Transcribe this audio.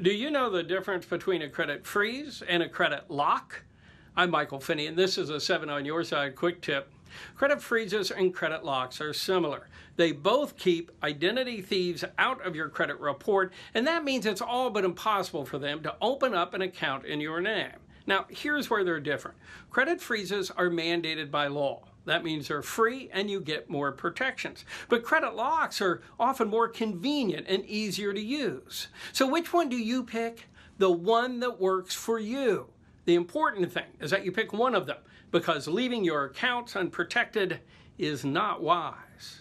Do you know the difference between a credit freeze and a credit lock? I'm Michael Finney, and this is a 7 on your side quick tip. Credit freezes and credit locks are similar. They both keep identity thieves out of your credit report, and that means it's all but impossible for them to open up an account in your name. Now, here's where they're different. Credit freezes are mandated by law. That means they're free and you get more protections. But credit locks are often more convenient and easier to use. So which one do you pick? The one that works for you. The important thing is that you pick one of them because leaving your accounts unprotected is not wise.